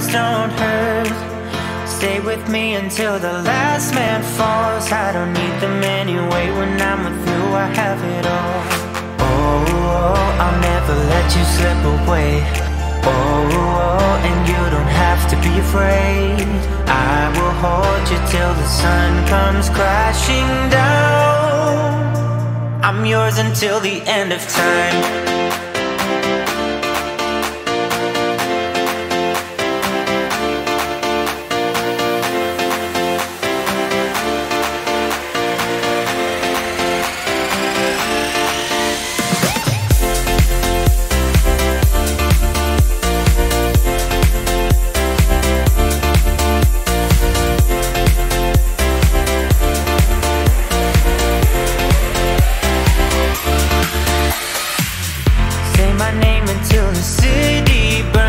scars don't hurt. Stay with me until the last man falls. I don't need them anyway. When I'm with you I have it all. Oh, I'll never let you slip away. Oh and you don't have to be afraid. I will hold you till the sun comes crashing down. I'm yours until the end of time name until the city burns